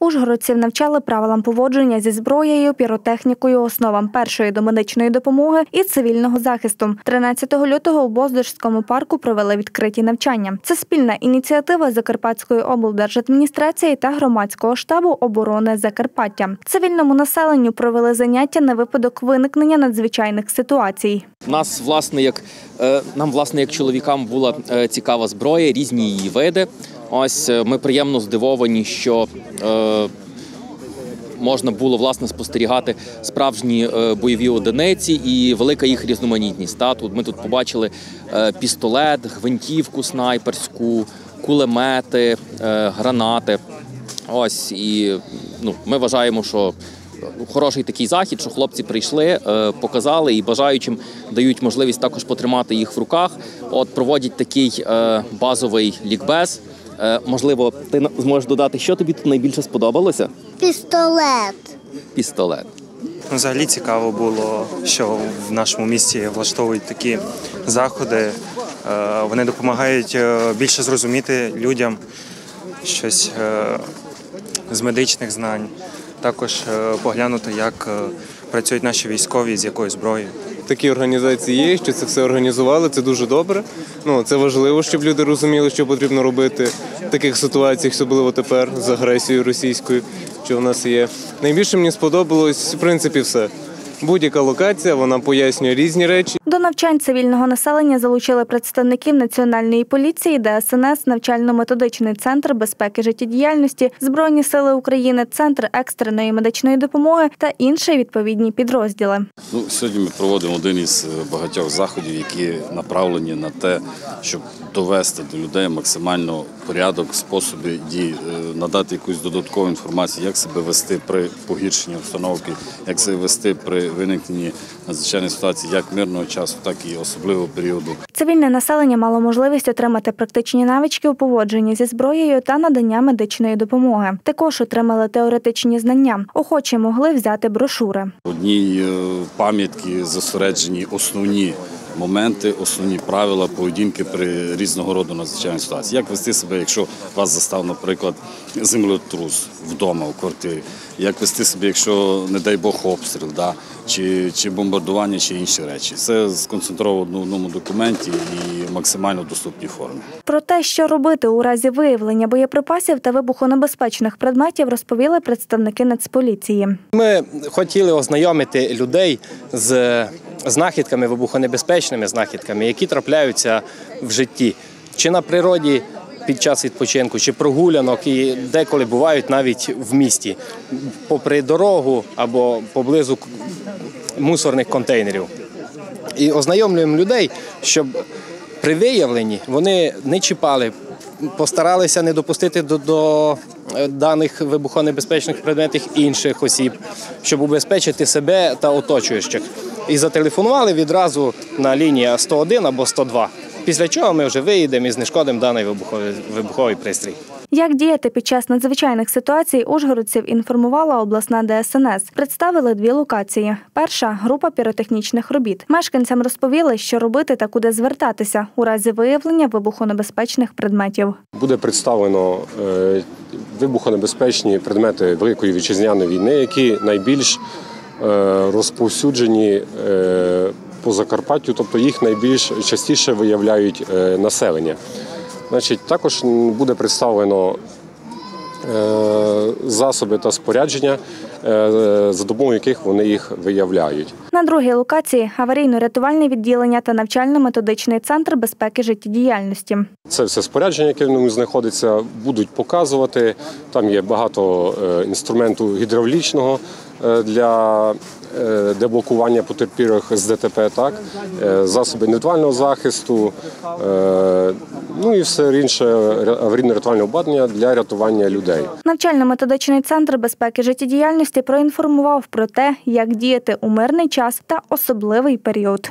Ужгородців навчали правилам поводження зі зброєю, піротехнікою, основам першої домедичної допомоги і цивільного захисту. 13 лютого у Боздорському парку провели відкриті навчання. Це спільна ініціатива Закарпатської облдержадміністрації та громадського штабу оборони Закарпаття. Цивільному населенню провели заняття на випадок виникнення надзвичайних ситуацій. Нас, власне, як е, нам, власне, як чоловікам була е, цікава зброя, різні її види. Ось е, ми приємно здивовані, що можна було власне спостерігати справжні е, бойові одиниці і велика їх різноманітність. Та тут ми тут побачили е, пістолет, гвинтівку снайперську, кулемети, е, гранати. Ось і ну, ми вважаємо, що хороший такий захід, що хлопці прийшли, е, показали і бажаючим дають можливість також потримати їх в руках. От проводять такий е, базовий лікбез. Е, Можливо, ти зможеш додати, що тобі тут найбільше сподобалося? Пістолет. Пістолет. Взагалі цікаво було, що в нашому місті влаштовують такі заходи. Е, Вони допомагають е, більше зрозуміти людям щось з медичних знань, також поглянути, як працюють наші військові, з якою зброєю. Такі організації є, що це все організували. Це дуже добре. Ну це важливо, щоб люди розуміли, що потрібно робити в таких ситуаціях, особливо тепер з агресією російською, що в нас є. Найбільше мені сподобалось в принципі все. Будь-яка локація, вона пояснює різні речі. До навчань цивільного населення залучили представників Національної поліції, ДСНС, навчально-методичний центр безпеки життєдіяльності, Збройні сили України, Центр екстреної медичної допомоги та інші відповідні підрозділи. Ну, сьогодні ми проводимо один із е, багатьох заходів, які направлені на те, щоб довести до людей максимально порядок, способи дій, е, надати якусь додаткову інформацію, як себе вести при погіршенні обстановки, як себе вести при виникненні надзвичайної ситуації, як мирного часу, так і особливого періоду. Цивільне населення мало можливість отримати практичні навички у поводженні зі зброєю та надання медичної допомоги. Також отримали теоретичні знання. Охочі могли взяти брошури. Одній е, пам'ятці зосереджені основні моменти, основні правила поведінки при різного роду надзвичайних ситуації. Як вести себе, якщо вас застав, наприклад, землетрус вдома у квартирі? Як вести себе, якщо, не дай Бог, обстріл, да? Чи, чи бомбардування, чи інші речі? Це сконцентровано в одному документі і максимально доступній формі. Про те, що робити у разі виявлення боєприпасів та вибухонебезпечних предметів, розповіли представники Нацполіції. Ми хотіли ознайомити людей з знахідками, вибухонебезпечними знахідками, які трапляються в житті, чи на природі під час відпочинку, чи прогулянок, і деколи бувають навіть в місті, попри дорогу або поблизу мусорних контейнерів. І ознайомлюємо людей, щоб при виявленні вони не чіпали, постаралися не допустити до, до е, даних вибухонебезпечних предметів інших осіб, щоб убезпечити себе та оточуючих. І зателефонували відразу на лінії 101 або 102. Після чого ми вже виїдемо і знешкодимо даний вибуховий, вибуховий пристрій. Як діяти під час надзвичайних ситуацій, ужгородців інформувала обласна ДСНС. Представили дві локації. Перша група піротехнічних робіт. Мешканцям розповіли, що робити та куди звертатися у разі виявлення вибухонебезпечних предметів. Буде представлено е, вибухонебезпечні предмети Великої вітчизняної війни, які найбільш е, розповсюджені е, по Закарпаттю, тобто їх найбільш частіше виявляють е, населення. Значить, також буде представлено е, засоби та спорядження, е, за допомогою яких вони їх виявляють. На другій локації аварійно-рятувальне відділення та навчально-методичний центр безпеки життєдіяльності. Це все спорядження, яке в ньому знаходиться, будуть показувати. Там є багато інструменту гідравлічного для е, деблокування потерпілих з ДТП, так? е, засоби індивідуального захисту, е, ну і все інше ре- аварійно-рятувальне обладнання для рятування людей. Навчально-методичний центр безпеки життєдіяльності проінформував про те, як діяти у мирний час та особливий період.